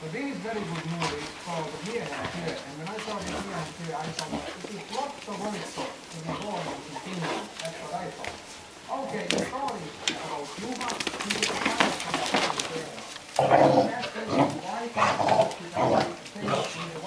But this is very good movie called Here and Here. And when I saw the Here and Here, I thought, it is what the world thought in the war of the kingdom. That's what I thought. Okay, the story about Cuba, he is a kind of Why can't you